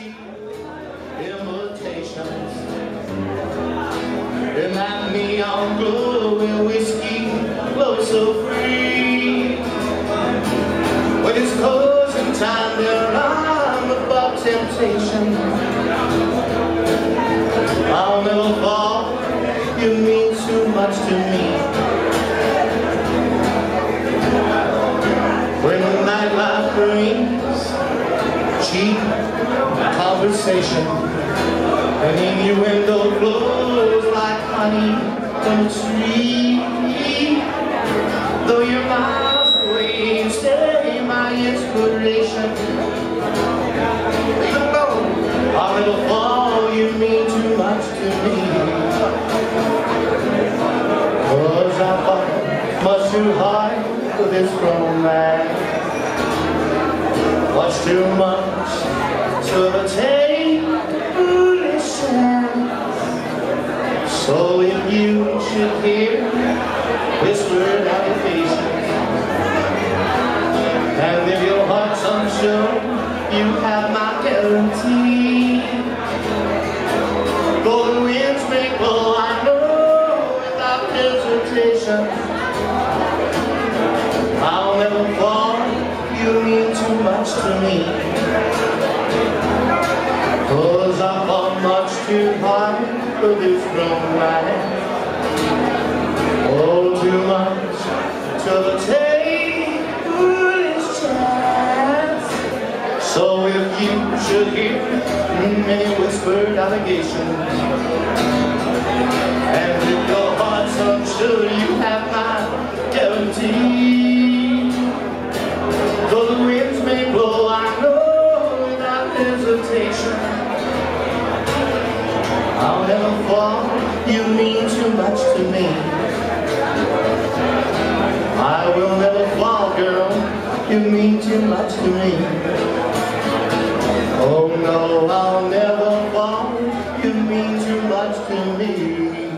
whiskey imitations. Remind me on glowing whiskey, glow so free. When it's closing time, there I'm above temptation. I'll never fall, you mean too much to me. When the nightlife brings cheap conversation. And innuendo flows like honey from a tree Though you're miles away, you stay my inspiration. Our little fall, you mean too much to me. Cause I fought much too hard for this romance. Much too much So if you should hear whispered allegations, and if your heart's unsure, you have my guarantee. Golden winds I know, without hesitation. I'll never fall, you mean too much to me. Cause I fought much too hard for this romance. Oh, too much to take foolish chance. So if you should hear many whispered allegations, and if your heart's unsure, you have my guarantee. Hesitation. I'll never fall, you mean too much to me. I will never fall, girl, you mean too much to me. Oh no, I'll never fall, you mean too much to me.